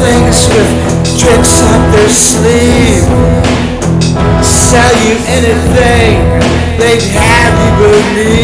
things with tricks up their sleeve. Sell you anything they'd have you believe.